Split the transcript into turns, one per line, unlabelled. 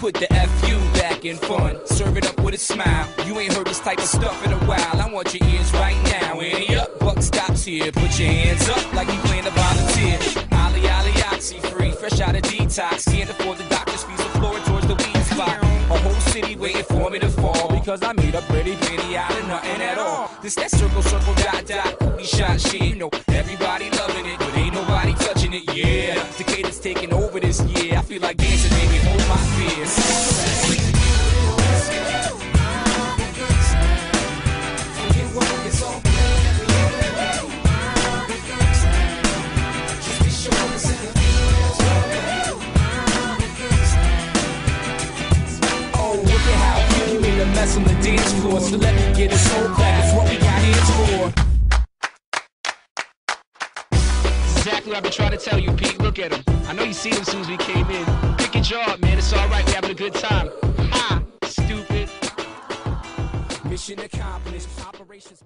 put the FU back in fun. Serve it up with a smile. You ain't heard this type of stuff in a while. I want your ears right now. Ante up, buck stops here. Put your hands up like you plan to volunteer. Ali Ali Oxy free, fresh out of detox. Can't afford the doctor's fees. The floor towards the weed spot. A whole city waiting for me to fall because I made a pretty penny out of nothing at all. This that circle, circle, dot, dot, cookie shot shit. You know, everybody loving it, but ain't nobody touching it. Yeah, Decatur's taking over this year. I feel like dancing, baby, hold my a mess on the dance floor. So let me get this whole back. It's what we got hands for.
Exactly what I've been trying to tell you, Pete. Look at him. I know you seen him as soon as we came in. Pick your jaw up, man. It's all right. We're having a good time. Ha! Stupid.
Mission accomplished. Operations.